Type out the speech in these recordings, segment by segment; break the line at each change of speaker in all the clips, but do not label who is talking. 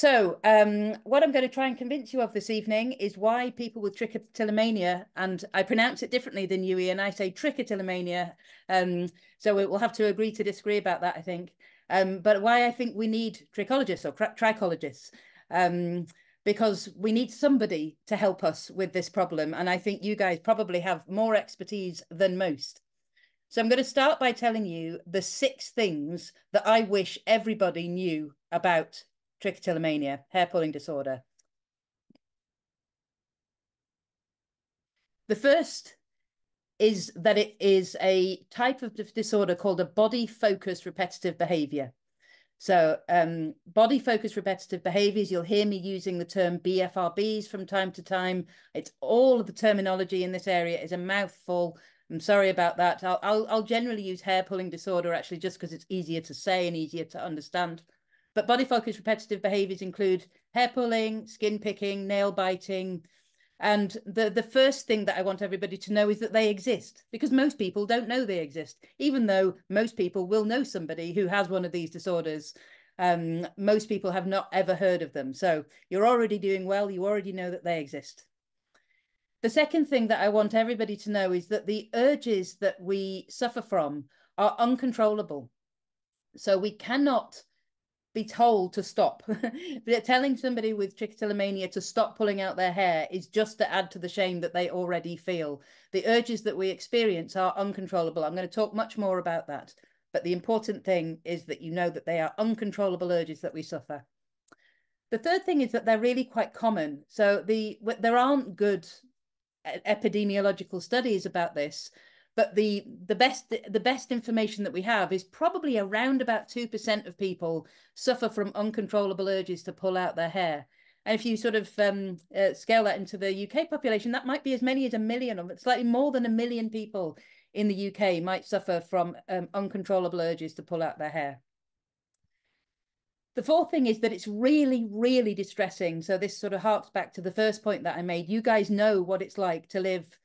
So, um, what I'm going to try and convince you of this evening is why people with trichotillomania, and I pronounce it differently than you, and I say trichotillomania. Um, so we'll have to agree to disagree about that, I think. Um, but why I think we need trichologists or trichologists, um, because we need somebody to help us with this problem. And I think you guys probably have more expertise than most. So I'm going to start by telling you the six things that I wish everybody knew about trichotillomania, hair pulling disorder. The first is that it is a type of disorder called a body focused repetitive behavior. So, um, body focused repetitive behaviors, you'll hear me using the term BFRBs from time to time. It's all of the terminology in this area is a mouthful. I'm sorry about that. I'll, I'll, I'll generally use hair pulling disorder actually just because it's easier to say and easier to understand. But body focused repetitive behaviors include hair pulling, skin picking, nail biting. And the, the first thing that I want everybody to know is that they exist because most people don't know they exist, even though most people will know somebody who has one of these disorders. Um, most people have not ever heard of them. So you're already doing well. You already know that they exist. The second thing that I want everybody to know is that the urges that we suffer from are uncontrollable. So we cannot be told to stop. Telling somebody with trichotillomania to stop pulling out their hair is just to add to the shame that they already feel. The urges that we experience are uncontrollable. I'm going to talk much more about that. But the important thing is that you know that they are uncontrollable urges that we suffer. The third thing is that they're really quite common. So the there aren't good epidemiological studies about this, but the the best the best information that we have is probably around about 2% of people suffer from uncontrollable urges to pull out their hair and if you sort of um, uh, scale that into the UK population that might be as many as a million of it slightly more than a million people in the UK might suffer from um, uncontrollable urges to pull out their hair the fourth thing is that it's really, really distressing. So this sort of harks back to the first point that I made. You guys know what it's like to live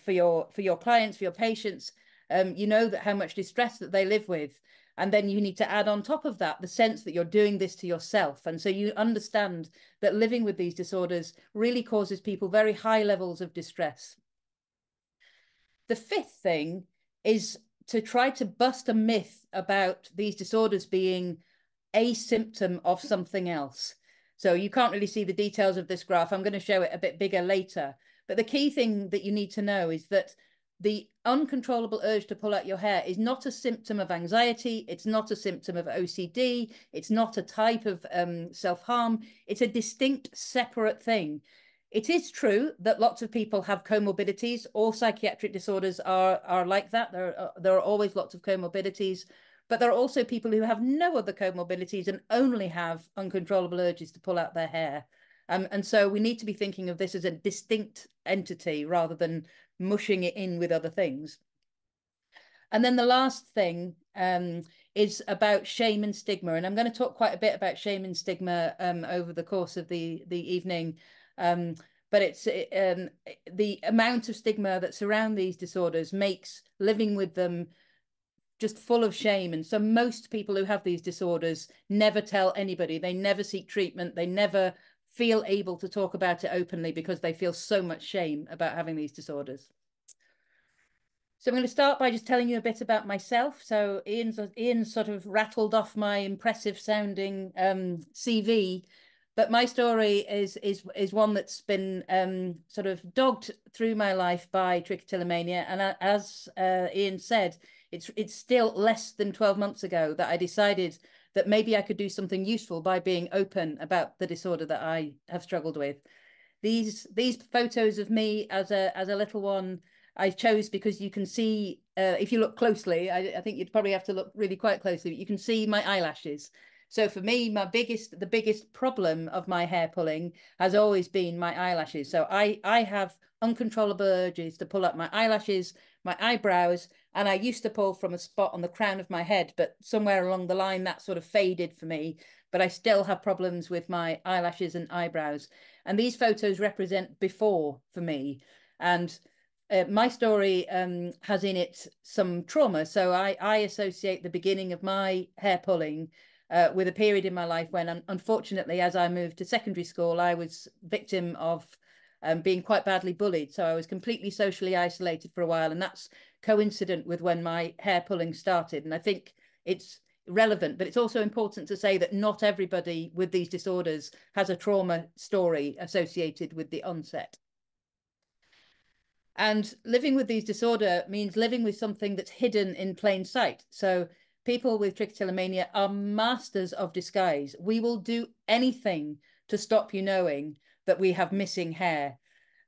for your for your clients, for your patients. Um, you know that how much distress that they live with. And then you need to add on top of that the sense that you're doing this to yourself. And so you understand that living with these disorders really causes people very high levels of distress. The fifth thing is to try to bust a myth about these disorders being a symptom of something else. So you can't really see the details of this graph. I'm going to show it a bit bigger later. But the key thing that you need to know is that the uncontrollable urge to pull out your hair is not a symptom of anxiety. It's not a symptom of OCD. It's not a type of um, self harm. It's a distinct, separate thing. It is true that lots of people have comorbidities. All psychiatric disorders are, are like that. There are, there are always lots of comorbidities. But there are also people who have no other comorbidities and only have uncontrollable urges to pull out their hair. Um, and so we need to be thinking of this as a distinct entity rather than mushing it in with other things. And then the last thing um, is about shame and stigma. And I'm going to talk quite a bit about shame and stigma um, over the course of the, the evening. Um, but it's um, the amount of stigma that surround these disorders makes living with them just full of shame. And so most people who have these disorders never tell anybody. They never seek treatment. They never feel able to talk about it openly because they feel so much shame about having these disorders. So I'm going to start by just telling you a bit about myself. So Ian's, Ian sort of rattled off my impressive sounding um, CV, but my story is is is one that's been um, sort of dogged through my life by trichotillomania. And as uh, Ian said, it's it's still less than 12 months ago that I decided that maybe I could do something useful by being open about the disorder that I have struggled with. These these photos of me as a as a little one I chose because you can see uh, if you look closely. I, I think you'd probably have to look really quite closely. But you can see my eyelashes. So for me, my biggest the biggest problem of my hair pulling has always been my eyelashes. So I I have uncontrollable urges to pull up my eyelashes, my eyebrows, and I used to pull from a spot on the crown of my head, but somewhere along the line that sort of faded for me. But I still have problems with my eyelashes and eyebrows. And these photos represent before for me. And uh, my story um, has in it some trauma. So I, I associate the beginning of my hair pulling uh, with a period in my life when, unfortunately, as I moved to secondary school, I was victim of um, being quite badly bullied. So I was completely socially isolated for a while, and that's coincident with when my hair pulling started. And I think it's relevant, but it's also important to say that not everybody with these disorders has a trauma story associated with the onset. And living with these disorder means living with something that's hidden in plain sight. So people with trichotillomania are masters of disguise. We will do anything to stop you knowing that we have missing hair.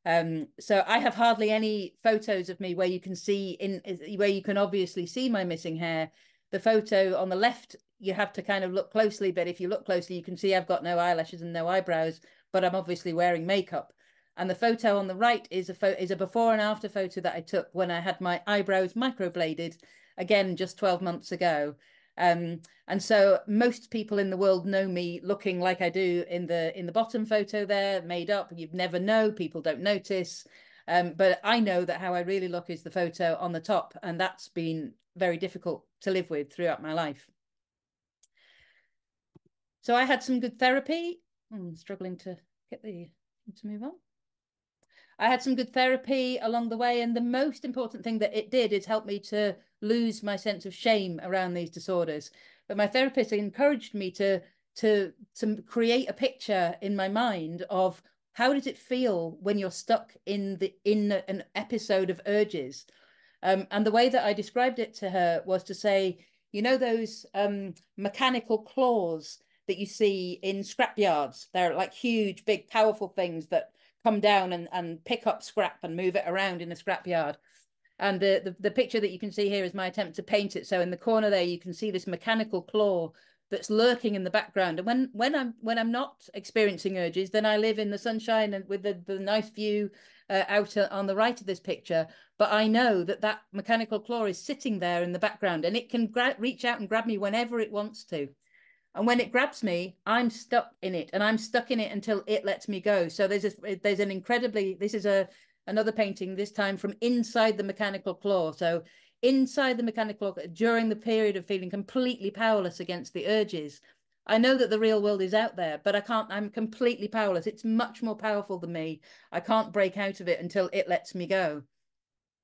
Um, so I have hardly any photos of me where you can see in where you can obviously see my missing hair the photo on the left, you have to kind of look closely, but if you look closely, you can see I've got no eyelashes and no eyebrows, but I'm obviously wearing makeup. And the photo on the right is a is a before and after photo that I took when I had my eyebrows microbladed, again just 12 months ago. Um, and so most people in the world know me looking like I do in the in the bottom photo there, made up. You'd never know. People don't notice. Um, but I know that how I really look is the photo on the top, and that's been very difficult to live with throughout my life. So I had some good therapy. I'm struggling to get the to move on. I had some good therapy along the way, and the most important thing that it did is help me to lose my sense of shame around these disorders. But my therapist encouraged me to to to create a picture in my mind of how does it feel when you're stuck in the in an episode of urges um, and the way that I described it to her was to say, you know, those um, mechanical claws that you see in scrapyards. They're like huge, big, powerful things that come down and, and pick up scrap and move it around in a scrapyard. And the, the, the picture that you can see here is my attempt to paint it. So in the corner there, you can see this mechanical claw that's lurking in the background. And when when I'm when I'm not experiencing urges, then I live in the sunshine and with the, the nice view uh, out on the right of this picture. But I know that that mechanical claw is sitting there in the background and it can reach out and grab me whenever it wants to. And when it grabs me, I'm stuck in it and I'm stuck in it until it lets me go. So there's a, there's an incredibly, this is a another painting, this time from inside the mechanical claw. So inside the mechanical claw, during the period of feeling completely powerless against the urges, I know that the real world is out there, but I can't, I'm completely powerless. It's much more powerful than me. I can't break out of it until it lets me go.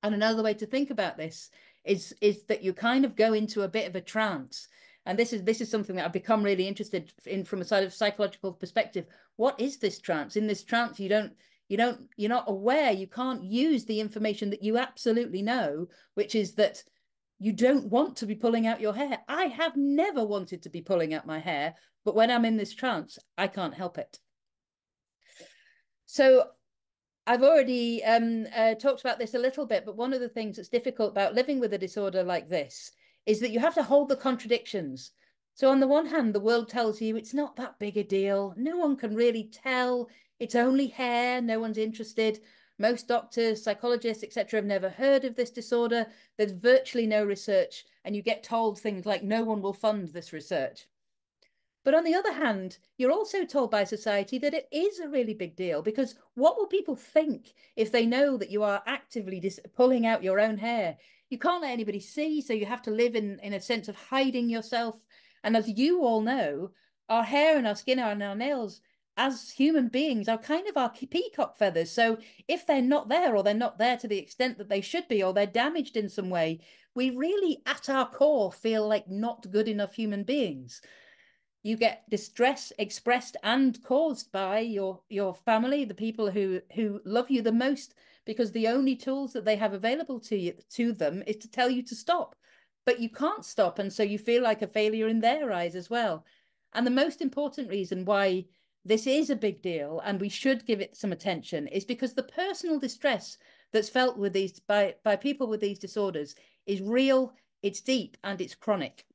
And another way to think about this is, is that you kind of go into a bit of a trance. And this is this is something that I've become really interested in from a side of psychological perspective. What is this trance? In this trance, you don't you don't you're not aware you can't use the information that you absolutely know which is that you don't want to be pulling out your hair. I have never wanted to be pulling out my hair, but when I'm in this trance, I can't help it. So I've already um, uh, talked about this a little bit, but one of the things that's difficult about living with a disorder like this is that you have to hold the contradictions. So on the one hand, the world tells you it's not that big a deal. No one can really tell. It's only hair. No one's interested. Most doctors, psychologists, etc., have never heard of this disorder. There's virtually no research, and you get told things like no one will fund this research. But on the other hand, you're also told by society that it is a really big deal because what will people think if they know that you are actively pulling out your own hair? You can't let anybody see, so you have to live in, in a sense of hiding yourself. And as you all know, our hair and our skin and our nails as human beings are kind of our peacock feathers. So if they're not there or they're not there to the extent that they should be or they're damaged in some way, we really at our core feel like not good enough human beings. You get distress expressed and caused by your your family, the people who who love you the most, because the only tools that they have available to you to them is to tell you to stop. But you can't stop, and so you feel like a failure in their eyes as well. And the most important reason why this is a big deal and we should give it some attention is because the personal distress that's felt with these by, by people with these disorders is real, it's deep, and it's chronic.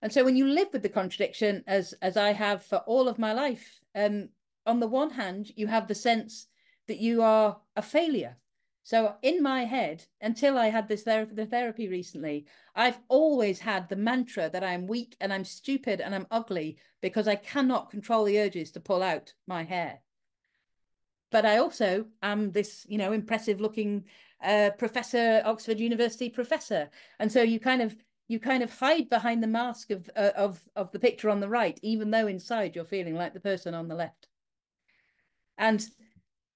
And so when you live with the contradiction, as as I have for all of my life, um, on the one hand, you have the sense that you are a failure so in my head, until I had this ther- the therapy recently, I've always had the mantra that I'm weak and I'm stupid and I'm ugly because I cannot control the urges to pull out my hair. But I also am this, you know, impressive looking uh, professor, Oxford University professor. And so you kind of you kind of hide behind the mask of uh, of of the picture on the right, even though inside you're feeling like the person on the left. And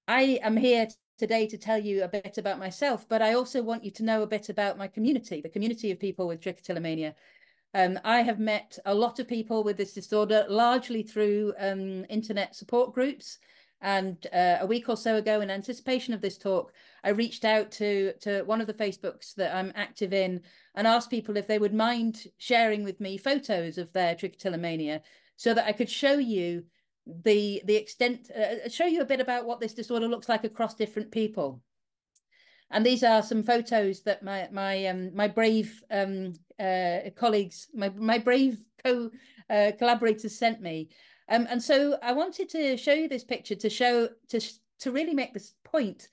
I am here today to tell you a bit about myself, but I also want you to know a bit about my community, the community of people with trichotillomania. Um, I have met a lot of people with this disorder, largely through um, internet support groups. And uh, a week or so ago, in anticipation of this talk, I reached out to, to one of the Facebooks that I'm active in and asked people if they would mind sharing with me photos of their trichotillomania so that I could show you the the extent, uh, show you a bit about what this disorder looks like across different people. And these are some photos that my my um, my brave um, uh, colleagues, my my brave co uh, collaborators sent me. Um, and so I wanted to show you this picture to show to to really make this point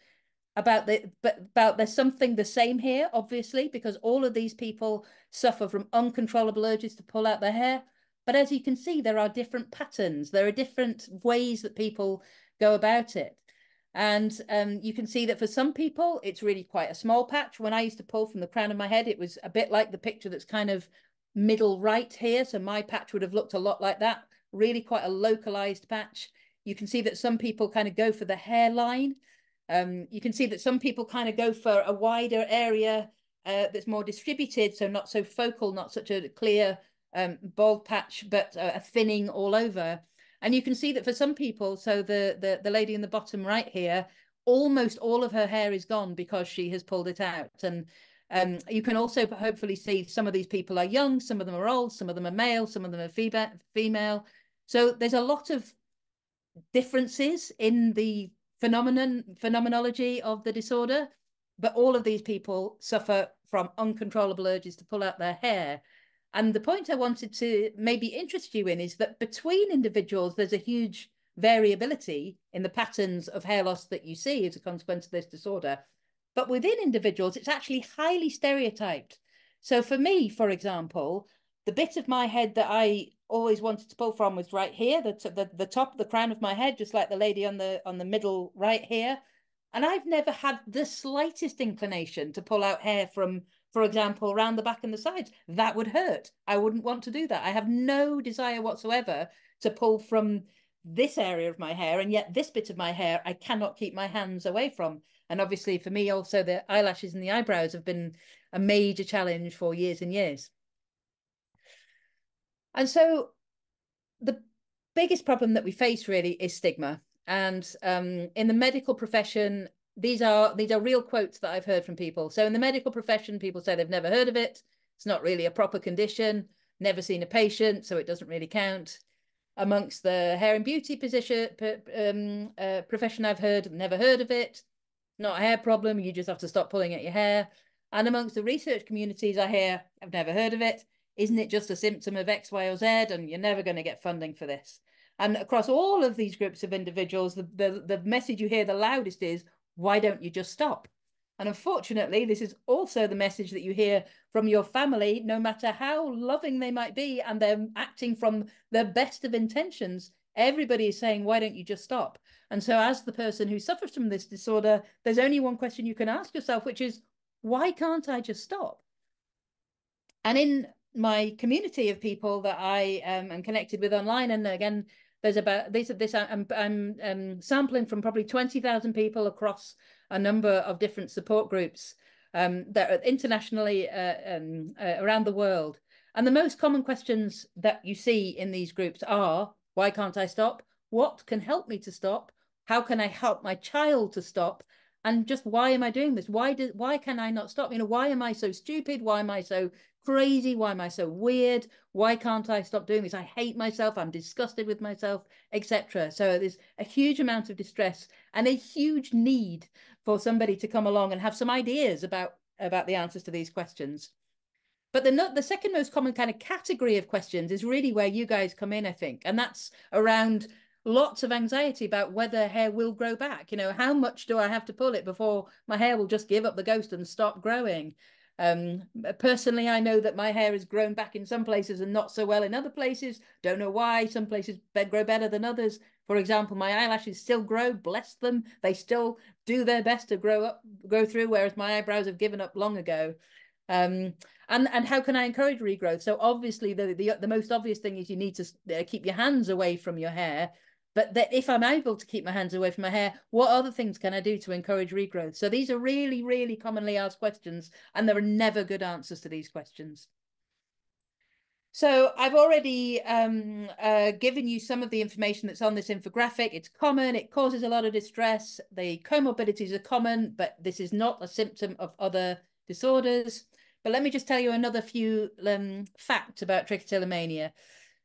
about the but about there's something the same here, obviously, because all of these people suffer from uncontrollable urges to pull out their hair. But as you can see, there are different patterns. There are different ways that people go about it. And um, you can see that for some people, it's really quite a small patch. When I used to pull from the crown of my head, it was a bit like the picture that's kind of middle right here. So my patch would have looked a lot like that, really quite a localized patch. You can see that some people kind of go for the hairline. Um, you can see that some people kind of go for a wider area uh, that's more distributed, so not so focal, not such a clear um, bald patch, but a thinning all over. And you can see that for some people, so the, the, the lady in the bottom right here, almost all of her hair is gone because she has pulled it out. And um, you can also hopefully see some of these people are young, some of them are old, some of them are male, some of them are female. So there's a lot of differences in the phenomenon phenomenology of the disorder, but all of these people suffer from uncontrollable urges to pull out their hair. And the point I wanted to maybe interest you in is that between individuals, there's a huge variability in the patterns of hair loss that you see as a consequence of this disorder. But within individuals, it's actually highly stereotyped. So for me, for example, the bit of my head that I always wanted to pull from was right here, the, the, the top, the crown of my head, just like the lady on the on the middle right here. And I've never had the slightest inclination to pull out hair from for example, around the back and the sides. That would hurt. I wouldn't want to do that. I have no desire whatsoever to pull from this area of my hair, and yet this bit of my hair I cannot keep my hands away from. And obviously, for me, also the eyelashes and the eyebrows have been a major challenge for years and years. And so, the biggest problem that we face really is stigma. And um, in the medical profession, these are these are real quotes that I've heard from people. So in the medical profession, people say they've never heard of it. It's not really a proper condition. Never seen a patient, so it doesn't really count. Amongst the hair and beauty position um, uh, profession, I've heard never heard of it. Not a hair problem. You just have to stop pulling at your hair. And amongst the research communities, I hear I've never heard of it. Isn't it just a symptom of X, Y, or Z? And you're never going to get funding for this. And across all of these groups of individuals, the, the, the message you hear the loudest is, why don't you just stop? And unfortunately, this is also the message that you hear from your family, no matter how loving they might be and they're acting from their best of intentions. Everybody is saying, why don't you just stop? And so, as the person who suffers from this disorder, there's only one question you can ask yourself, which is, why can't I just stop? And in my community of people that I um, am connected with online, and again, there's about this this I'm I'm um, sampling from probably twenty thousand people across a number of different support groups um, that are internationally uh, um, uh, around the world. And the most common questions that you see in these groups are: Why can't I stop? What can help me to stop? How can I help my child to stop? And just why am I doing this? Why do why can I not stop? You know, why am I so stupid? Why am I so crazy? Why am I so weird? Why can't I stop doing this? I hate myself. I'm disgusted with myself, etc. So there's a huge amount of distress and a huge need for somebody to come along and have some ideas about about the answers to these questions. But the the second most common kind of category of questions is really where you guys come in, I think, and that's around lots of anxiety about whether hair will grow back. You know, how much do I have to pull it before my hair will just give up the ghost and stop growing? Um, personally, I know that my hair has grown back in some places and not so well in other places. Don't know why. Some places grow better than others. For example, my eyelashes still grow, bless them. They still do their best to grow up, go through, whereas my eyebrows have given up long ago. Um, and and how can I encourage regrowth? So obviously the the, the most obvious thing is you need to uh, keep your hands away from your hair. But that if I'm able to keep my hands away from my hair, what other things can I do to encourage regrowth? So these are really, really commonly asked questions, and there are never good answers to these questions. So I've already um, uh, given you some of the information that's on this infographic. It's common, it causes a lot of distress. The comorbidities are common, but this is not a symptom of other disorders. But let me just tell you another few um, facts about trichotillomania.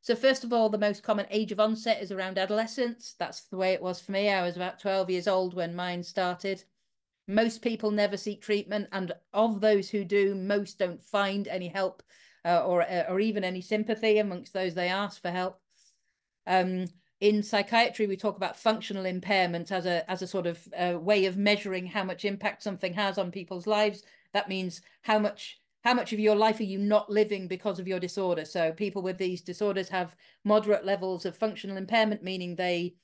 So first of all, the most common age of onset is around adolescence. That's the way it was for me. I was about 12 years old when mine started. Most people never seek treatment. And of those who do, most don't find any help uh, or, uh, or even any sympathy amongst those they ask for help. Um, in psychiatry, we talk about functional impairment as a as a sort of uh, way of measuring how much impact something has on people's lives. That means how much how much of your life are you not living because of your disorder? So people with these disorders have moderate levels of functional impairment, meaning they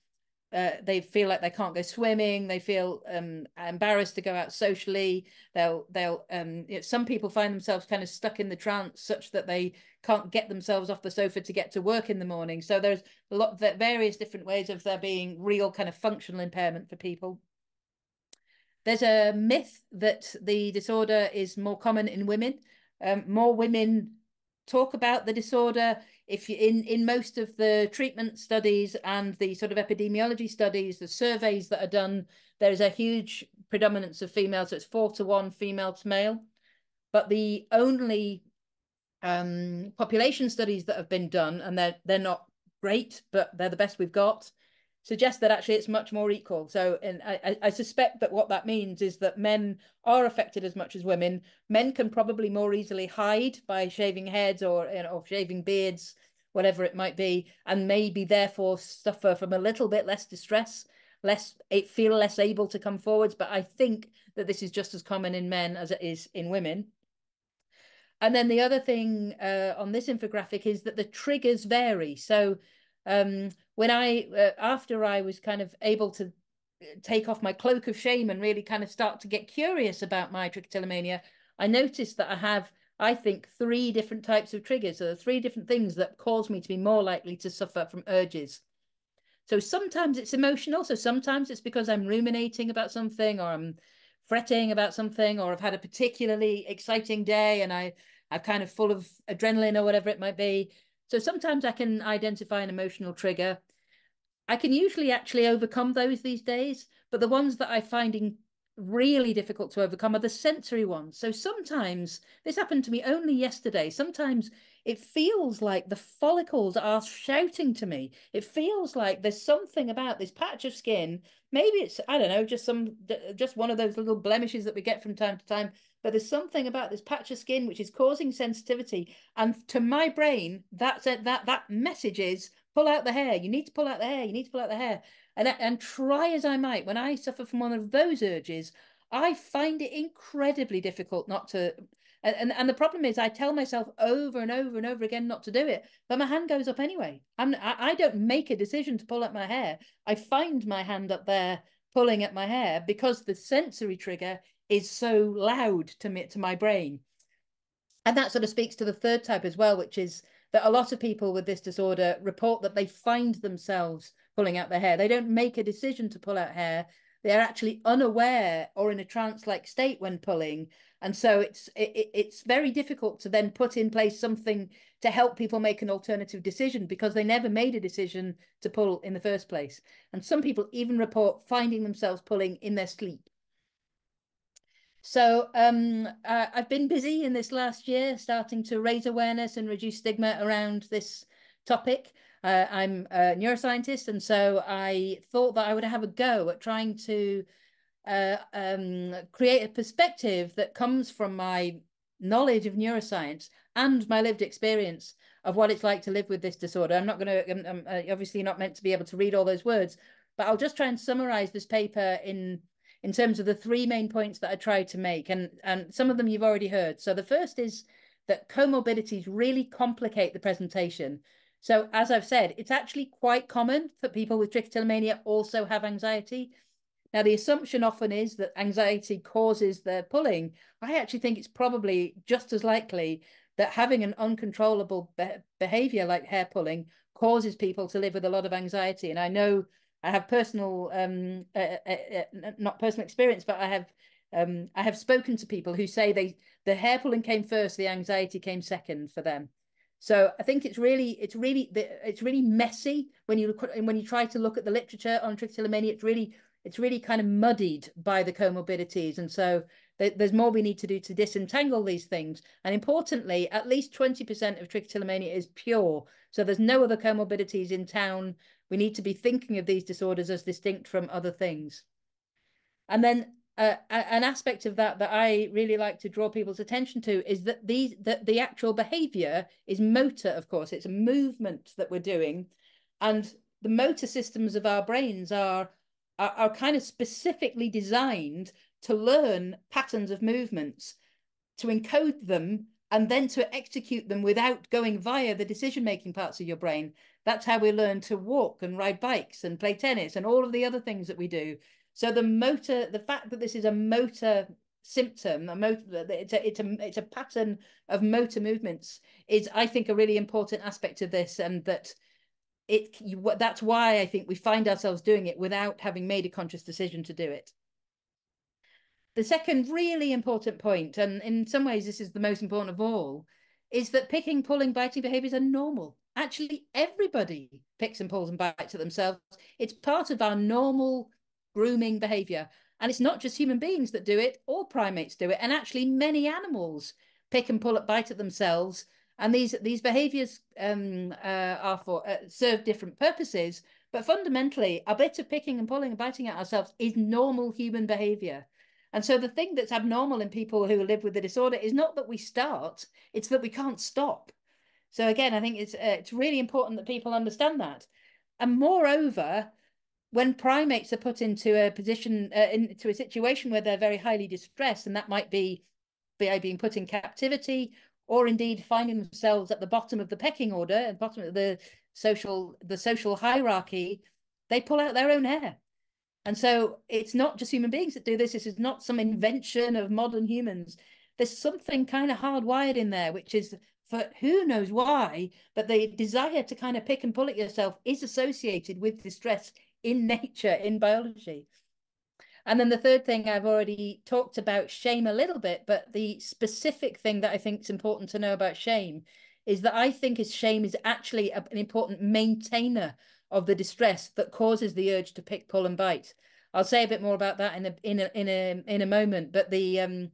uh, they feel like they can't go swimming. They feel um, embarrassed to go out socially. They'll they'll um, you know, some people find themselves kind of stuck in the trance such that they can't get themselves off the sofa to get to work in the morning. So there's a lot of various different ways of there being real kind of functional impairment for people. There's a myth that the disorder is more common in women. Um, more women talk about the disorder. If you in in most of the treatment studies and the sort of epidemiology studies, the surveys that are done, there's a huge predominance of females. So it's four to one female to male. But the only um, population studies that have been done, and they're they're not great, but they're the best we've got, suggest that actually it's much more equal. So, and I, I suspect that what that means is that men are affected as much as women. Men can probably more easily hide by shaving heads or you know, or shaving beards, whatever it might be, and maybe therefore suffer from a little bit less distress, less feel less able to come forwards. But I think that this is just as common in men as it is in women. And then the other thing uh, on this infographic is that the triggers vary. So um, when I, uh, after I was kind of able to uh, take off my cloak of shame and really kind of start to get curious about my trichotillomania, I noticed that I have, I think, three different types of triggers. So there are three different things that cause me to be more likely to suffer from urges. So sometimes it's emotional. So sometimes it's because I'm ruminating about something or I'm fretting about something or I've had a particularly exciting day and I, I'm kind of full of adrenaline or whatever it might be. So sometimes I can identify an emotional trigger. I can usually actually overcome those these days, but the ones that I find really difficult to overcome are the sensory ones. So sometimes this happened to me only yesterday. Sometimes it feels like the follicles are shouting to me. It feels like there's something about this patch of skin. Maybe it's I don't know, just some just one of those little blemishes that we get from time to time but there's something about this patch of skin which is causing sensitivity. And to my brain, that's it, that that message is pull out the hair. You need to pull out the hair. You need to pull out the hair. And and try as I might, when I suffer from one of those urges, I find it incredibly difficult not to. And, and, and the problem is, I tell myself over and over and over again not to do it, but my hand goes up anyway. I'm I, I don't make a decision to pull out my hair. I find my hand up there pulling at my hair because the sensory trigger is so loud to me to my brain. And that sort of speaks to the third type as well which is that a lot of people with this disorder report that they find themselves pulling out their hair. They don't make a decision to pull out hair. They're actually unaware or in a trance-like state when pulling. And so it's it, it's very difficult to then put in place something to help people make an alternative decision because they never made a decision to pull in the first place and some people even report finding themselves pulling in their sleep so um, uh, I've been busy in this last year, starting to raise awareness and reduce stigma around this topic. Uh, I'm a neuroscientist, and so I thought that I would have a go at trying to uh, um, create a perspective that comes from my knowledge of neuroscience and my lived experience of what it's like to live with this disorder. I'm not going to, I'm, I'm uh, obviously not meant to be able to read all those words, but I'll just try and summarize this paper in in terms of the three main points that I tried to make. And, and some of them you've already heard. So the first is that comorbidities really complicate the presentation. So as I've said, it's actually quite common that people with trichotillomania also have anxiety. Now, the assumption often is that anxiety causes the pulling. I actually think it's probably just as likely that having an uncontrollable be behavior like hair pulling causes people to live with a lot of anxiety. And I know I have personal, um, uh, uh, uh, not personal experience, but I have um, I have spoken to people who say they the hair pulling came first, the anxiety came second for them. So I think it's really it's really it's really messy when you look when you try to look at the literature on trichotillomania. It's really it's really kind of muddied by the comorbidities, and so there's more we need to do to disentangle these things. And importantly, at least 20% of trichotillomania is pure. So there's no other comorbidities in town. We need to be thinking of these disorders as distinct from other things. And then uh, an aspect of that that I really like to draw people's attention to is that these that the actual behavior is motor, of course, it's a movement that we're doing, and the motor systems of our brains are are, are kind of specifically designed to learn patterns of movements, to encode them, and then to execute them without going via the decision making parts of your brain. That's how we learn to walk and ride bikes and play tennis and all of the other things that we do. So the motor, the fact that this is a motor symptom, a motor, it's a, it's a, it's a pattern of motor movements is, I think, a really important aspect of this, and that it that's why I think we find ourselves doing it without having made a conscious decision to do it. The second really important point, and in some ways this is the most important of all, is that picking, pulling, biting behaviors are normal. Actually, everybody picks and pulls and bites at themselves. It's part of our normal grooming behavior. And it's not just human beings that do it, all primates do it. And actually, many animals pick and pull at bite at themselves and these these behaviors um, uh, are for uh, serve different purposes but fundamentally a bit of picking and pulling and biting at ourselves is normal human behavior and so the thing that's abnormal in people who live with the disorder is not that we start it's that we can't stop so again i think it's uh, it's really important that people understand that and moreover when primates are put into a position uh, into a situation where they're very highly distressed and that might be by being put in captivity or indeed finding themselves at the bottom of the pecking order, the bottom of the social the social hierarchy, they pull out their own hair. And so it's not just human beings that do this. This is not some invention of modern humans. There's something kind of hardwired in there, which is for who knows why, but the desire to kind of pick and pull at yourself is associated with distress in nature, in biology. And then the third thing I've already talked about shame a little bit, but the specific thing that I think is important to know about shame is that I think is shame is actually an important maintainer of the distress that causes the urge to pick, pull, and bite. I'll say a bit more about that in a in a in a in a moment. But the um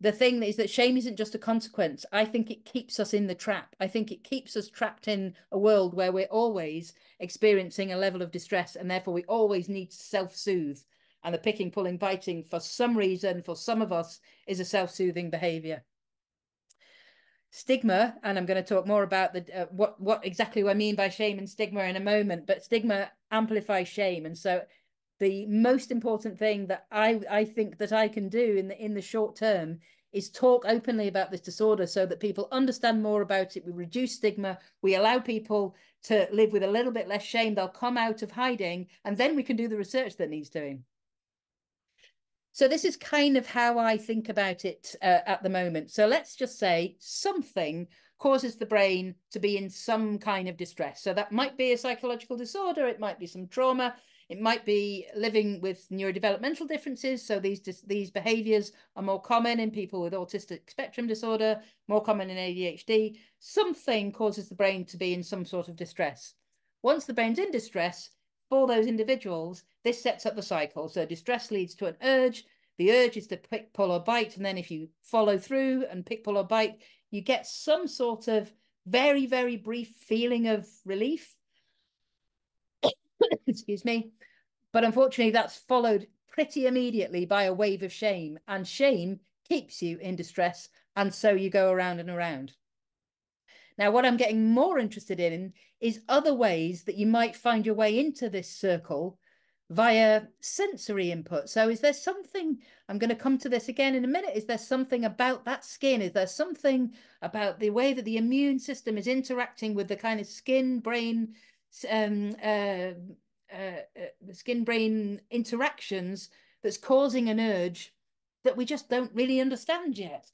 the thing is that shame isn't just a consequence. I think it keeps us in the trap. I think it keeps us trapped in a world where we're always experiencing a level of distress, and therefore we always need to self-soothe and the picking, pulling, biting, for some reason, for some of us, is a self-soothing behavior. Stigma, and I'm going to talk more about the uh, what what exactly I mean by shame and stigma in a moment, but stigma amplifies shame, and so the most important thing that I I think that I can do in the in the short term is talk openly about this disorder so that people understand more about it. We reduce stigma. We allow people to live with a little bit less shame. They'll come out of hiding, and then we can do the research that needs doing. So this is kind of how I think about it uh, at the moment. So let's just say something causes the brain to be in some kind of distress. So that might be a psychological disorder, it might be some trauma, it might be living with neurodevelopmental differences. So these these behaviors are more common in people with autistic spectrum disorder, more common in ADHD. Something causes the brain to be in some sort of distress. Once the brain's in distress, for those individuals, this sets up the cycle. So distress leads to an urge. The urge is to pick, pull, or bite. And then if you follow through and pick, pull, or bite, you get some sort of very, very brief feeling of relief. Excuse me. But unfortunately, that's followed pretty immediately by a wave of shame. And shame keeps you in distress. And so you go around and around. Now, what I'm getting more interested in is other ways that you might find your way into this circle via sensory input. So is there something, I'm going to come to this again in a minute, is there something about that skin? Is there something about the way that the immune system is interacting with the kind of skin, brain, um, uh, uh, uh, skin brain interactions that's causing an urge that we just don't really understand yet.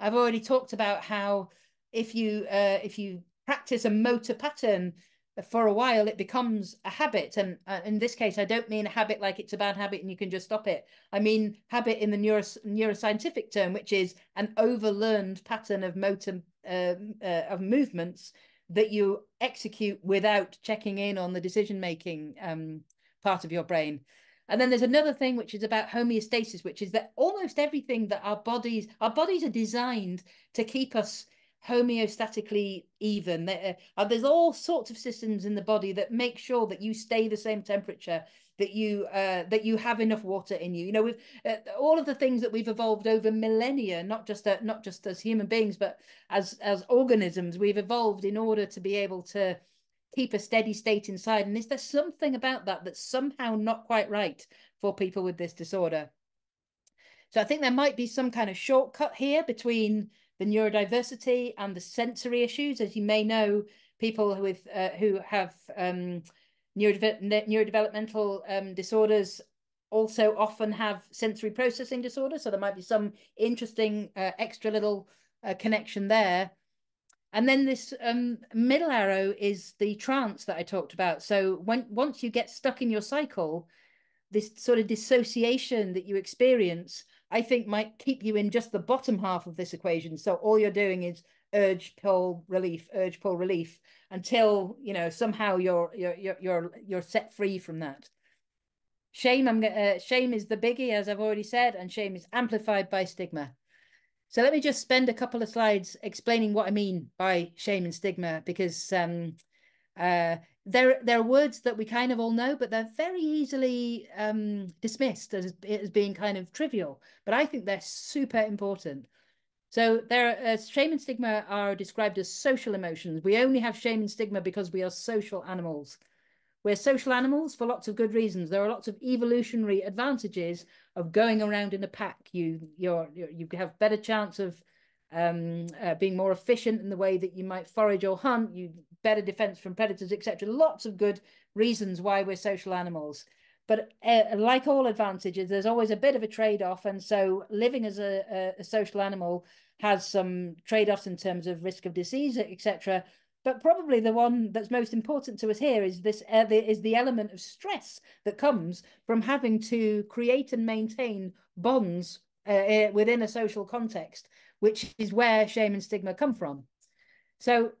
I've already talked about how if you uh, if you practice a motor pattern for a while, it becomes a habit. And uh, in this case, I don't mean a habit like it's a bad habit and you can just stop it. I mean habit in the neuro neuroscientific term, which is an overlearned pattern of motor uh, uh, of movements that you execute without checking in on the decision making um, part of your brain. And then there's another thing which is about homeostasis, which is that almost everything that our bodies, our bodies are designed to keep us homeostatically even. There, uh, there's all sorts of systems in the body that make sure that you stay the same temperature, that you uh, that you have enough water in you. You know, with uh, all of the things that we've evolved over millennia, not just uh, not just as human beings, but as as organisms, we've evolved in order to be able to keep a steady state inside. And is there something about that that's somehow not quite right for people with this disorder? So I think there might be some kind of shortcut here between the neurodiversity and the sensory issues. As you may know, people with uh, who have um, neurodevelopmental um, disorders also often have sensory processing disorders. So there might be some interesting uh, extra little uh, connection there. And then this um, middle arrow is the trance that I talked about. So when once you get stuck in your cycle, this sort of dissociation that you experience, I think might keep you in just the bottom half of this equation. So all you're doing is urge pull relief, urge pull relief until you know somehow you're you're you're you're, set free from that. Shame, I'm uh, shame is the biggie, as I've already said, and shame is amplified by stigma. So let me just spend a couple of slides explaining what I mean by shame and stigma, because um, uh, there, there are words that we kind of all know, but they're very easily um, dismissed as, as being kind of trivial. But I think they're super important. So there, uh, shame and stigma are described as social emotions. We only have shame and stigma because we are social animals. We're social animals for lots of good reasons. There are lots of evolutionary advantages of going around in a pack. You you're you have better chance of um, uh, being more efficient in the way that you might forage or hunt. You better defense from predators, etc. Lots of good reasons why we're social animals. But uh, like all advantages, there's always a bit of a trade off. And so living as a, a, social animal has some trade offs in terms of risk of disease, etc. But probably the one that's most important to us here is this uh, the, is the element of stress that comes from having to create and maintain bonds uh, uh within a social context, which is where shame and stigma come from. So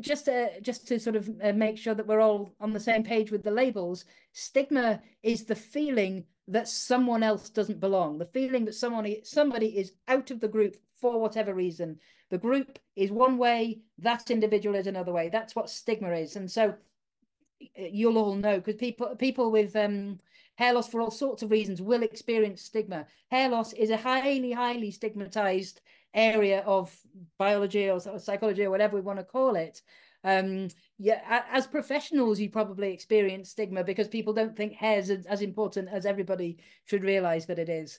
just to just to sort of uh, make sure that we're all on the same page with the labels stigma is the feeling that someone else doesn't belong the feeling that someone somebody is out of the group for whatever reason the group is one way, that individual is another way. That's what stigma is. And so uh, you'll all know because people people with um, hair loss for all sorts of reasons will experience stigma. Hair loss is a highly, highly stigmatized area of biology or psychology or whatever we want to call it. Um, yeah, as professionals, you probably experience stigma because people don't think hair is as important as everybody should realize that it is.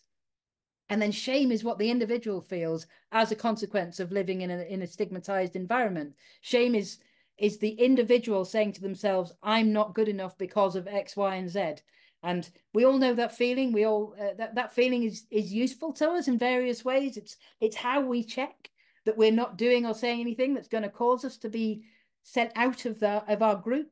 And then shame is what the individual feels as a consequence of living in a, in a stigmatized environment. Shame is is the individual saying to themselves, "I'm not good enough because of X, Y, and Z." And we all know that feeling. We all uh, that that feeling is is useful to us in various ways. It's it's how we check that we're not doing or saying anything that's going to cause us to be sent out of the of our group.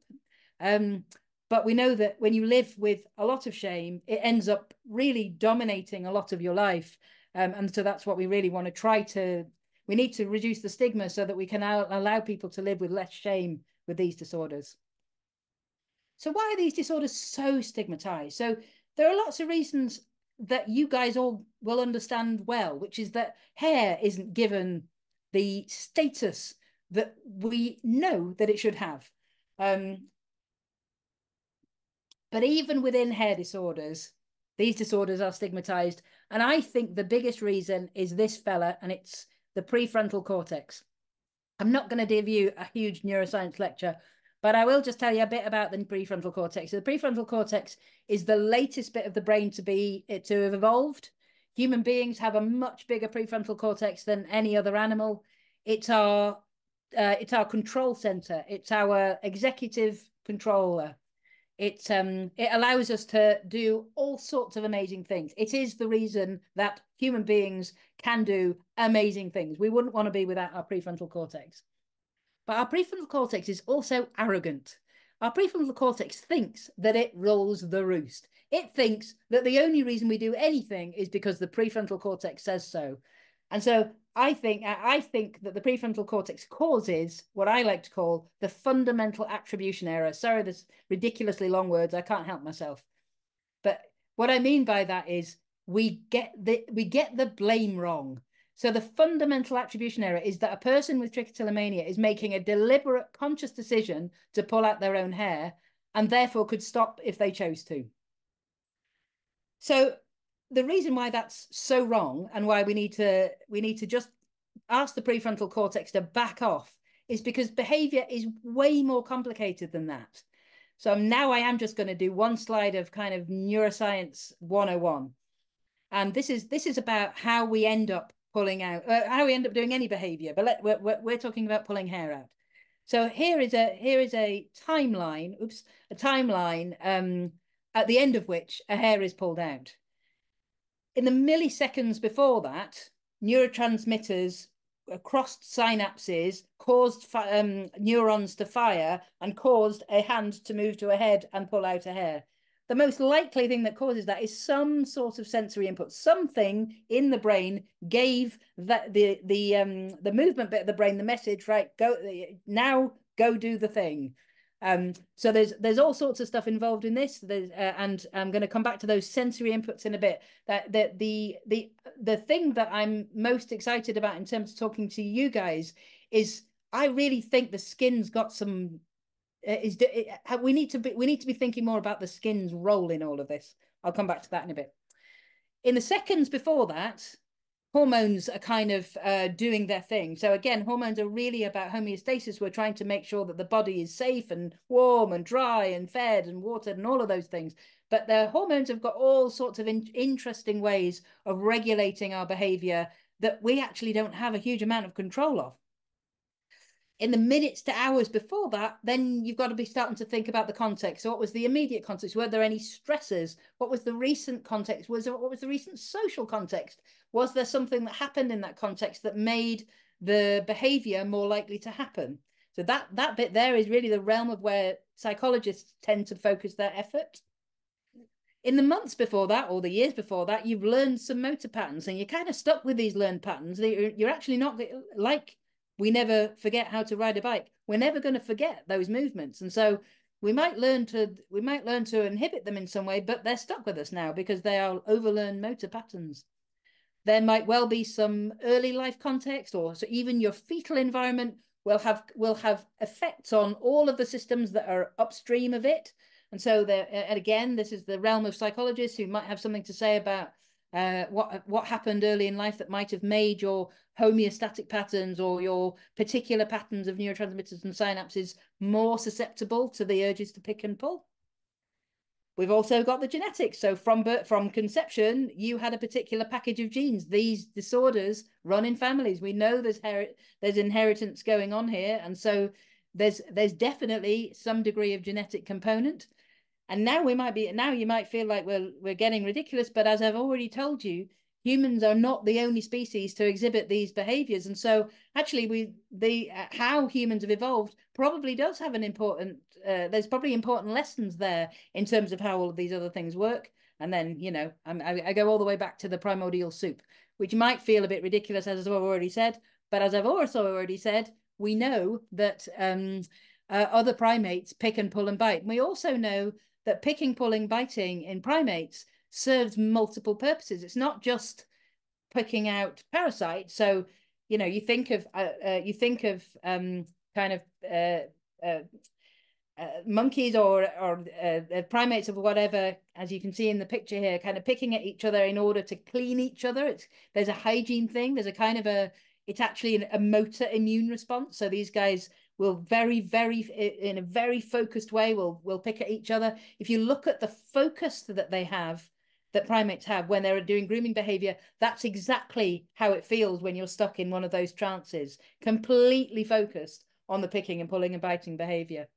Um, but we know that when you live with a lot of shame, it ends up really dominating a lot of your life. Um, and so that's what we really want to try to, we need to reduce the stigma so that we can allow people to live with less shame with these disorders. So why are these disorders so stigmatized? So there are lots of reasons that you guys all will understand well, which is that hair isn't given the status that we know that it should have. Um, but even within hair disorders, these disorders are stigmatized. And I think the biggest reason is this fella, and it's the prefrontal cortex. I'm not going to give you a huge neuroscience lecture, but I will just tell you a bit about the prefrontal cortex. So the prefrontal cortex is the latest bit of the brain to be to have evolved. Human beings have a much bigger prefrontal cortex than any other animal. It's our uh, it's our control center. It's our executive controller. It um it allows us to do all sorts of amazing things. It is the reason that human beings can do amazing things. We wouldn't want to be without our prefrontal cortex. But our prefrontal cortex is also arrogant. Our prefrontal cortex thinks that it rules the roost. It thinks that the only reason we do anything is because the prefrontal cortex says so. And so I think uh, I think that the prefrontal cortex causes what I like to call the fundamental attribution error. Sorry, this ridiculously long words. I can't help myself. But what I mean by that is we get the we get the blame wrong. So the fundamental attribution error is that a person with trichotillomania is making a deliberate, conscious decision to pull out their own hair, and therefore could stop if they chose to. So the reason why that's so wrong and why we need to we need to just ask the prefrontal cortex to back off is because behavior is way more complicated than that. So now I am just going to do one slide of kind of neuroscience 101. And this is this is about how we end up pulling out, uh, how we end up doing any behavior. But let, we're, we're talking about pulling hair out. So here is a here is a timeline. Oops, a timeline um, at the end of which a hair is pulled out in the milliseconds before that, neurotransmitters crossed synapses caused um, neurons to fire and caused a hand to move to a head and pull out a hair. The most likely thing that causes that is some sort of sensory input. Something in the brain gave that the the um the movement bit of the brain the message right go now go do the thing um, so there's there's all sorts of stuff involved in this. Uh, and I'm going to come back to those sensory inputs in a bit. That that the the the thing that I'm most excited about in terms of talking to you guys is I really think the skin's got some. Uh, is it, we need to be we need to be thinking more about the skin's role in all of this. I'll come back to that in a bit. In the seconds before that, hormones are kind of uh, doing their thing. So again, hormones are really about homeostasis. We're trying to make sure that the body is safe and warm and dry and fed and watered and all of those things. But the hormones have got all sorts of in interesting ways of regulating our behavior that we actually don't have a huge amount of control of in the minutes to hours before that, then you've got to be starting to think about the context. So what was the immediate context? Were there any stresses? What was the recent context? Was there, what was the recent social context? Was there something that happened in that context that made the behavior more likely to happen? So that that bit there is really the realm of where psychologists tend to focus their effort. In the months before that, or the years before that, you've learned some motor patterns, and you're kind of stuck with these learned patterns. You're actually not like we never forget how to ride a bike. We're never going to forget those movements. And so we might learn to we might learn to inhibit them in some way, but they're stuck with us now because they are overlearned motor patterns. There might well be some early life context, or so even your fetal environment will have will have effects on all of the systems that are upstream of it. And so there, and again, this is the realm of psychologists who might have something to say about uh, what what happened early in life that might have made your homeostatic patterns or your particular patterns of neurotransmitters and synapses more susceptible to the urges to pick and pull. We've also got the genetics. So from from conception, you had a particular package of genes. These disorders run in families. We know there's there's inheritance going on here, and so there's there's definitely some degree of genetic component. And now we might be now you might feel like we're we're getting ridiculous, but as I've already told you, humans are not the only species to exhibit these behaviors. And so actually we the uh, how humans have evolved probably does have an important uh, there's probably important lessons there in terms of how all of these other things work. And then, you know, I, I go all the way back to the primordial soup, which might feel a bit ridiculous, as I've already said. But as I've also already said, we know that um, uh, other primates pick and pull and bite. And we also know that picking, pulling, biting in primates serves multiple purposes. It's not just picking out parasites. So, you know, you think of uh, uh, you think of um, kind of uh, uh, uh monkeys or or uh, primates of whatever, as you can see in the picture here, kind of picking at each other in order to clean each other. It's there's a hygiene thing. There's a kind of a it's actually a motor immune response. So these guys will very, very, in a very focused way, will will pick at each other. If you look at the focus that they have, that primates have when they're doing grooming behavior, that's exactly how it feels when you're stuck in one of those trances, completely focused on the picking and pulling and biting behavior.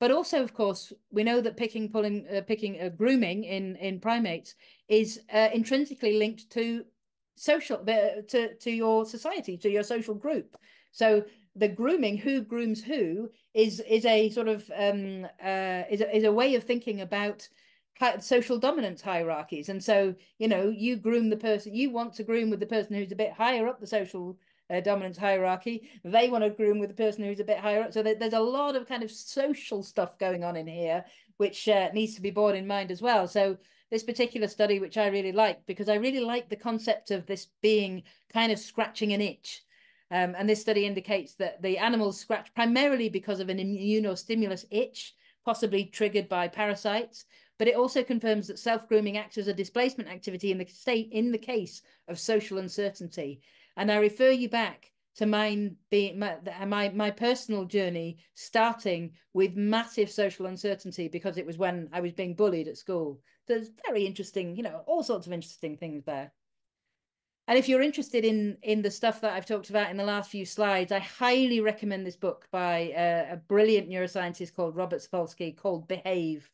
But also, of course, we know that picking, pulling, uh, picking, uh, grooming in in primates is uh, intrinsically linked to social uh, to to your society, to your social group. So the grooming, who grooms who, is is a sort of um, uh, is a, is a way of thinking about social dominance hierarchies. And so, you know, you groom the person you want to groom with the person who's a bit higher up the social uh, dominance hierarchy. They want to groom with the person who's a bit higher up. So there, there's a lot of kind of social stuff going on in here, which uh, needs to be borne in mind as well. So this particular study, which I really like, because I really like the concept of this being kind of scratching an itch. Um, and this study indicates that the animals scratch primarily because of an immunostimulus itch, possibly triggered by parasites. But it also confirms that self-grooming acts as a displacement activity in the state in the case of social uncertainty. And I refer you back to mine being my, my my personal journey starting with massive social uncertainty because it was when I was being bullied at school. So it's very interesting, you know, all sorts of interesting things there. And if you're interested in in the stuff that I've talked about in the last few slides, I highly recommend this book by a, a brilliant neuroscientist called Robert Sapolsky called Behave.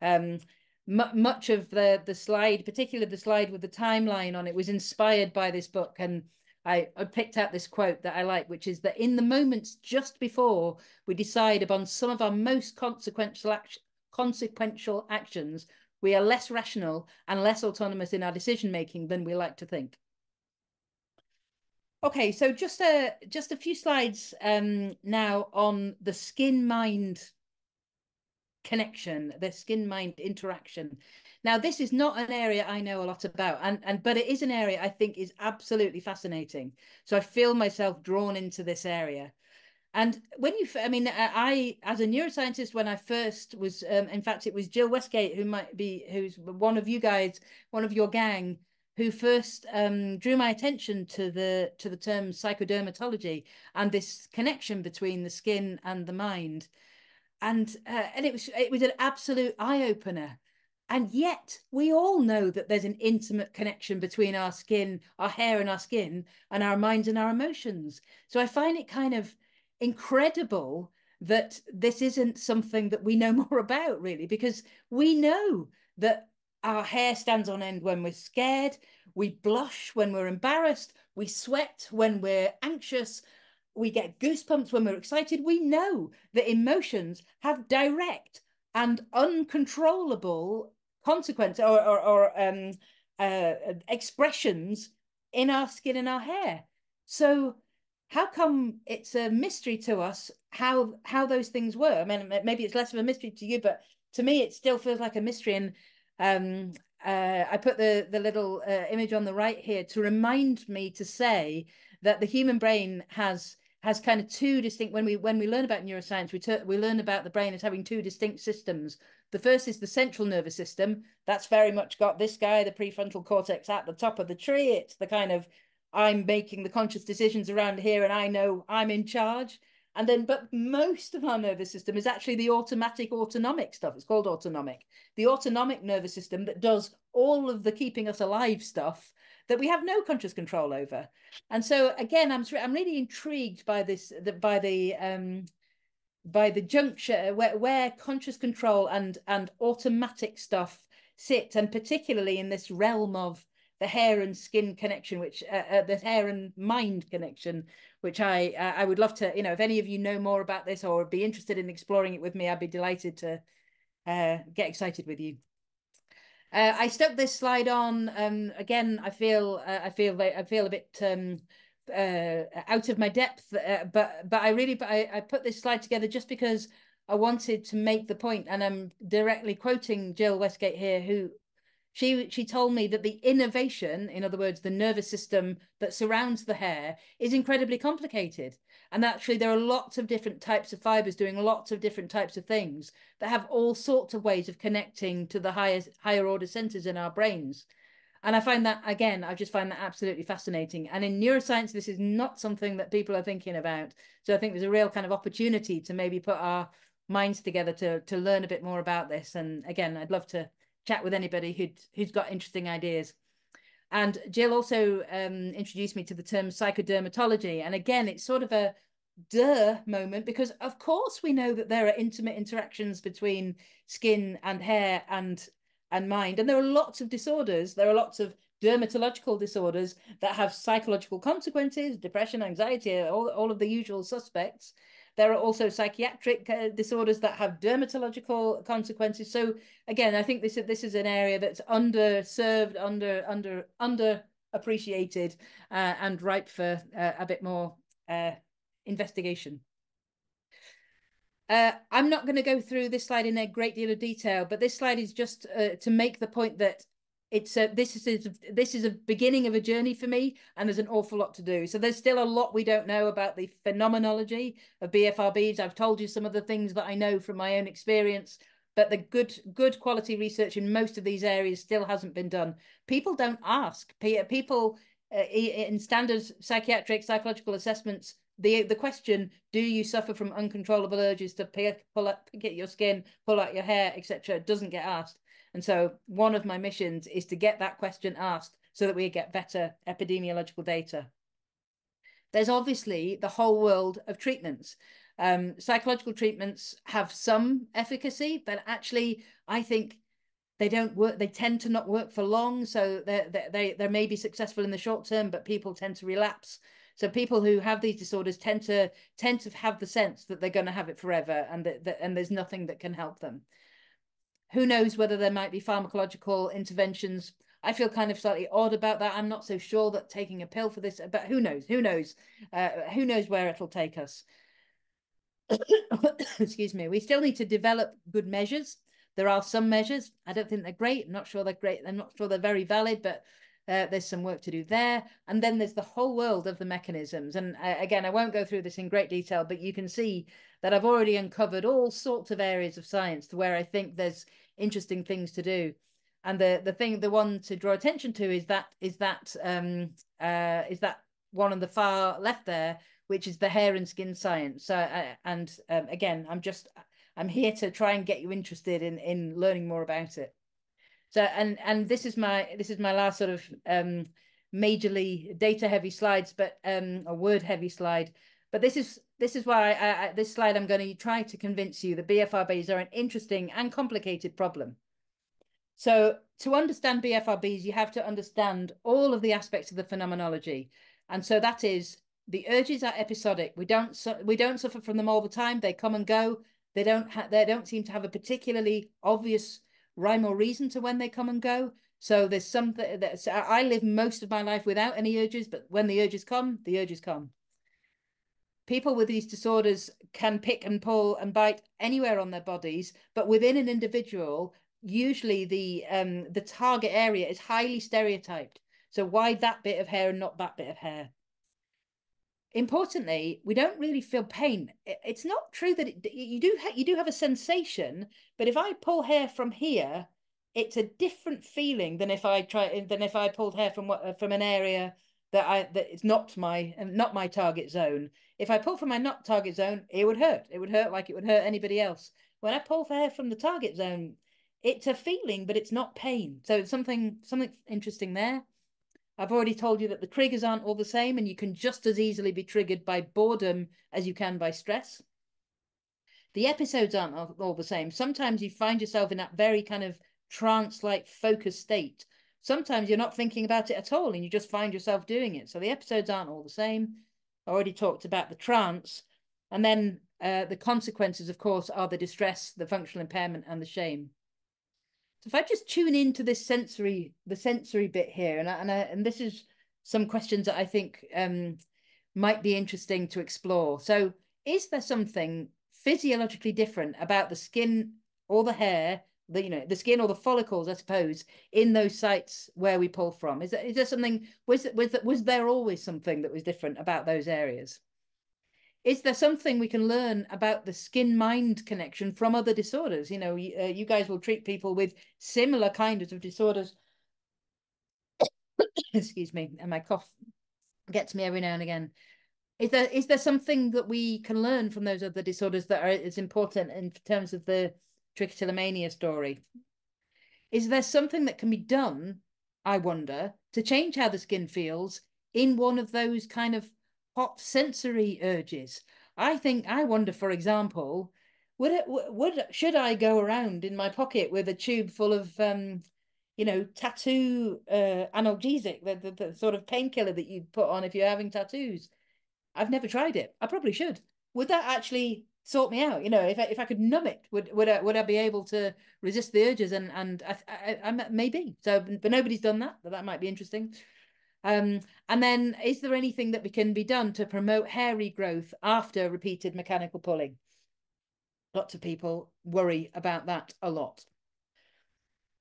Um, much of the the slide, particularly the slide with the timeline on it, was inspired by this book and I, I picked out this quote that I like, which is that in the moments just before we decide upon some of our most consequential consequential actions, we are less rational and less autonomous in our decision making than we like to think. Okay, so just a just a few slides um, now on the skin mind connection, the skin mind interaction. Now, this is not an area I know a lot about, and, and but it is an area I think is absolutely fascinating. So I feel myself drawn into this area. And when you, I mean, I, as a neuroscientist, when I first was, um, in fact, it was Jill Westgate, who might be, who's one of you guys, one of your gang, who first um, drew my attention to the to the term psychodermatology and this connection between the skin and the mind, and uh, and it was it was an absolute eye opener and yet, we all know that there's an intimate connection between our skin, our hair and our skin, and our minds and our emotions. So I find it kind of incredible that this isn't something that we know more about, really, because we know that our hair stands on end when we're scared, we blush when we're embarrassed, we sweat when we're anxious, we get goosebumps when we're excited. We know that emotions have direct and uncontrollable consequence or, or, or um, uh, expressions in our skin and our hair. So how come it's a mystery to us how how those things were? I mean, maybe it's less of a mystery to you, but to me, it still feels like a mystery. And um, uh, I put the the little uh, image on the right here to remind me to say that the human brain has has kind of two distinct when we when we learn about neuroscience we we learn about the brain as having two distinct systems. The first is the central nervous system. That's very much got this guy the prefrontal cortex at the top of the tree. It's the kind of i'm making the conscious decisions around here and i know i'm in charge and then but most of our nervous system is actually the automatic autonomic stuff it's called autonomic the autonomic nervous system that does all of the keeping us alive stuff that we have no conscious control over. And so again, I'm I'm really intrigued by this the, by the um, by the juncture where, where conscious control and and automatic stuff sit, and particularly in this realm of the hair and skin connection, which uh, uh, the hair and mind connection, which I uh, I would love to, you know, if any of you know more about this or be interested in exploring it with me, I'd be delighted to uh, get excited with you. Uh, I stuck this slide on. Um, again, I feel I feel I feel a bit um, out of my depth, but but I really I, I put this slide together just because I wanted to make the point, and I'm directly quoting Jill Westgate here, who she she told me that the innervation, in other words, the nervous system that surrounds the hair, is incredibly complicated. And actually, there are lots of different types of fibers doing lots of different types of things that have all sorts of ways of connecting to the higher higher order centers in our brains. And I find that again, I just find that absolutely fascinating. And in neuroscience, this is not something that people are thinking about. So I think there's a real kind of opportunity to maybe put our minds together to to learn a bit more about this. And again, I'd love to chat with anybody who'd who's got interesting ideas. And Jill also um, introduced me to the term psychodermatology. And again, it's sort of a duh moment because of course we know that there are intimate interactions between skin and hair and and mind and there are lots of disorders there are lots of dermatological disorders that have psychological consequences depression anxiety all, all of the usual suspects there are also psychiatric uh, disorders that have dermatological consequences so again i think this is this is an area that's underserved under under under appreciated uh, and ripe for uh, a bit more uh, investigation. Uh, I'm not going to go through this slide in a great deal of detail, but this slide is just uh, to make the point that it's a, this is this is a beginning of a journey for me, and there's an awful lot to do. So there's still a lot we don't know about the phenomenology of BFRBs. I've told you some of the things that I know from my own experience, but the good good quality research in most of these areas still hasn't been done. People don't ask. People uh, in standard psychiatric psychological assessments the the question do you suffer from uncontrollable urges to pick pull up at your skin pull out your hair etc doesn't get asked and so one of my missions is to get that question asked so that we get better epidemiological data. There's obviously the whole world of treatments. Um, psychological treatments have some efficacy but actually i think they don't work they tend to not work for long. So they they they may be successful in the short term but people tend to relapse. So people who have these disorders tend to tend to have the sense that they're going to have it forever and that, that and there's nothing that can help them. Who knows whether there might be pharmacological interventions? I feel kind of slightly odd about that. I'm not so sure that taking a pill for this, but who knows? Who knows? Uh, who knows where it'll take us? Excuse me. We still need to develop good measures. There are some measures. I don't think they're great. I'm not sure they're great. I'm not sure they're very valid, but uh, there's some work to do there. And then there's the whole world of the mechanisms. And uh, again, I won't go through this in great detail, but you can see that I've already uncovered all sorts of areas of science to where I think there's interesting things to do. And the the thing, the one to draw attention to is that is that um, uh, is that one on the far left there, which is the hair and skin science. So, uh, and um, again, I'm just I'm here to try and get you interested in in learning more about it. So and and this is my this is my last sort of um majorly data heavy slides, but um a word heavy slide. But this is this is why I, I, this slide I'm going to try to convince you that BFRBs are an interesting and complicated problem. So to understand BFRBs, you have to understand all of the aspects of the phenomenology. And so that is the urges are episodic. We don't we don't suffer from them all the time. They come and go. They don't they don't seem to have a particularly obvious rhyme or reason to when they come and go. So there's something that I live most of my life without any urges, but when the urges come, the urges come. People with these disorders can pick and pull and bite anywhere on their bodies, but within an individual, usually the um, the target area is highly stereotyped. So why that bit of hair and not that bit of hair? Importantly, we don't really feel pain. It's not true that it, you do you do have a sensation, but if I pull hair from here, it's a different feeling than if I try eh, than if I pulled hair from what uh, from an area that I that is not my not my target zone. If I pull from my not target zone, it would hurt. It would hurt like it would hurt anybody else. When I pull hair from the target zone, it's a feeling, but it's not pain. So it's something something interesting there. I've already told you that the triggers aren't all the same, and you can just as easily be triggered by boredom as you can by stress. The episodes aren't all, the same. Sometimes you find yourself in that very kind of trance like focused state. Sometimes you're not thinking about it at all and you just find yourself doing it. So the episodes aren't all the same. I already talked about the trance. And then uh, the consequences, of course, are the distress, the functional impairment, and the shame if I just tune into this sensory, the sensory bit here, and I, and I, and this is some questions that I think um, might be interesting to explore. So, is there something physiologically different about the skin or the hair, the you know the skin or the follicles, I suppose, in those sites where we pull from? Is there, is there something? Was was was there always something that was different about those areas? Is there something we can learn about the skin mind connection from other disorders? You know uh, you guys will treat people with similar kinds of disorders. Excuse me and my cough gets me every now and again. Is there is there something that we can learn from those other disorders that are as important in terms of the trichotillomania story? Is there something that can be done i wonder to change how the skin feels in one of those kind of hot sensory urges. I think I wonder, for example, would it would should I go around in my pocket with a tube full of um, you know, tattoo uh, analgesic, the, the, the sort of painkiller that you put on if you're having tattoos? I've never tried it. I probably should. Would that actually sort me out? You know, if I, if I could numb it, would would I, would I be able to resist the urges? And and I, I, I maybe so, but nobody's done that. That might be interesting. Um, and then, is there anything that we can be done to promote hair regrowth after repeated mechanical pulling? Lots of people worry about that a lot.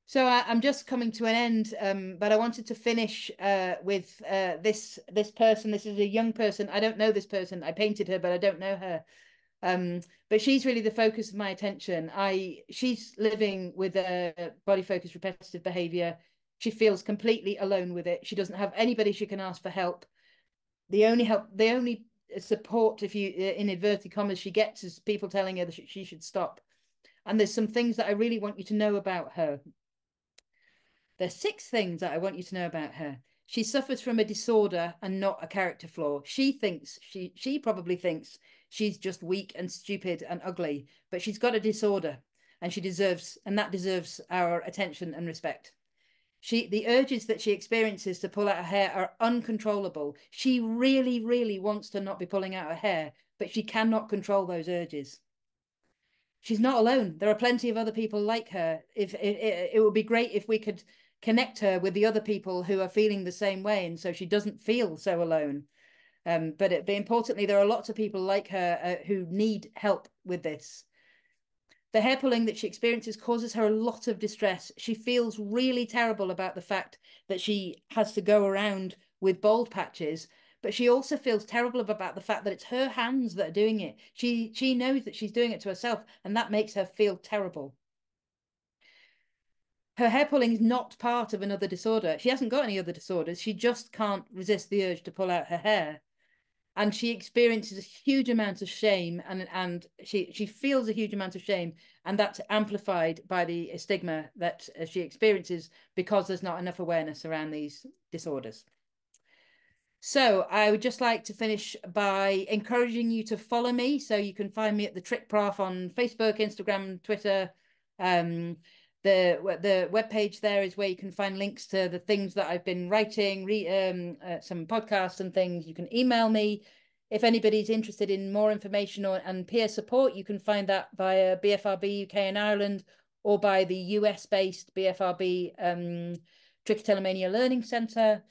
So I, am just coming to an end, um, but I wanted to finish uh, with uh, this this person. This is a young person. I don't know this person. I painted her, but I don't know her. Um, but she's really the focus of my attention. I she's living with a body focused repetitive behavior. She feels completely alone with it. She doesn't have anybody she can ask for help. The only help, the only support, if you uh, in inverted commas, she gets is people telling her that she should stop. And there's some things that I really want you to know about her. There's six things that I want you to know about her. She suffers from a disorder and not a character flaw. She thinks she she probably thinks she's just weak and stupid and ugly, but she's got a disorder and she deserves and that deserves our attention and respect. She the urges that she experiences to pull out her hair are uncontrollable. She really really wants to not be pulling out her hair, but she cannot control those urges she's not alone. There are plenty of other people like her. If it, it, it, would be great if we could connect her with the other people who are feeling the same way and so she doesn't feel so alone um, but, it, but importantly there are lots of people like her uh, who need help with this the hair pulling that she experiences causes her a lot of distress she feels really terrible about the fact that she has to go around with bald patches but she also feels terrible about the fact that it's her hands that are doing it she she knows that she's doing it to herself and that makes her feel terrible her hair pulling is not part of another disorder. She hasn't got any other disorders. She just can't resist the urge to pull out her hair. And she experiences a huge amount of shame and, and she, she feels a huge amount of shame. And that's amplified by the stigma that uh, she experiences because there's not enough awareness around these disorders. So I would just like to finish by encouraging you to follow me. So you can find me at the Trich Prof on Facebook, Instagram, Twitter. Um, the the web page there is where you can find links to the things that I've been writing, re, um, uh, some podcasts and things. You can email me if anybody's interested in more information or and peer support. You can find that via BFRB UK and Ireland or by the US based BFRB um, Trichotillomania Learning Centre.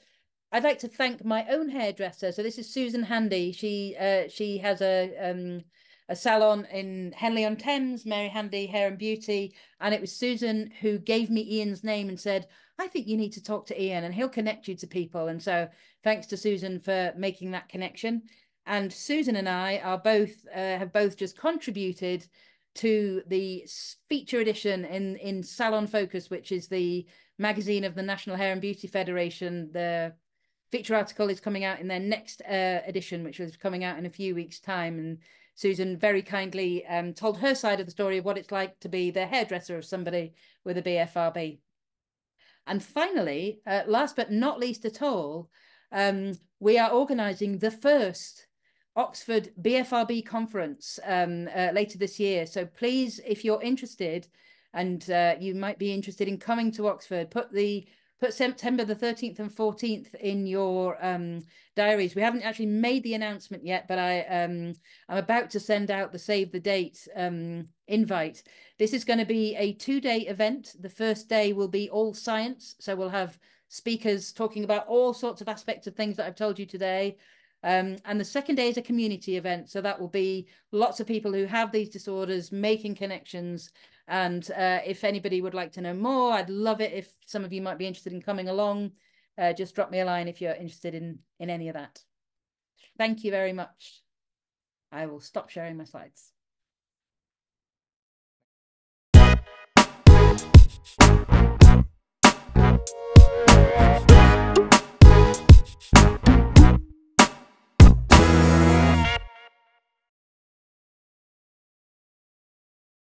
I'd like to thank my own hairdresser. So this is Susan Handy. She uh, she has a um, a salon in Henley on Thames, Mary Handy Hair and Beauty. And it was Susan who gave me Ian's name and said, I think you need to talk to Ian and he'll connect you to people. And so thanks to Susan for making that connection. And Susan and I are both uh, have both just contributed to the feature edition in in Salon Focus, which is the magazine of the National Hair and Beauty Federation. The feature article is coming out in their next uh, edition, which is coming out in a few weeks' time. And Susan very kindly um, told her side of the story of what it's like to be the hairdresser of somebody with a BFRB. And finally, uh, last but not least at all, um, we are organising the first Oxford BFRB conference um, uh, later this year. So please, if you're interested and uh, you might be interested in coming to Oxford, put the put September the 13th and 14th in your um, diaries. We haven't actually made the announcement yet, but I, um, I'm about to send out the save the date um, invite. This is going to be a two day event. The first day will be all science. So we'll have speakers talking about all sorts of aspects of things that I've told you today. Um, and the second day is a community event. So that will be lots of people who have these disorders making connections. And uh, if anybody would like to know more, I'd love it if some of you might be interested in coming along. Uh, just drop me a line if you're interested in, in any of that. Thank you very much. I will stop sharing my slides.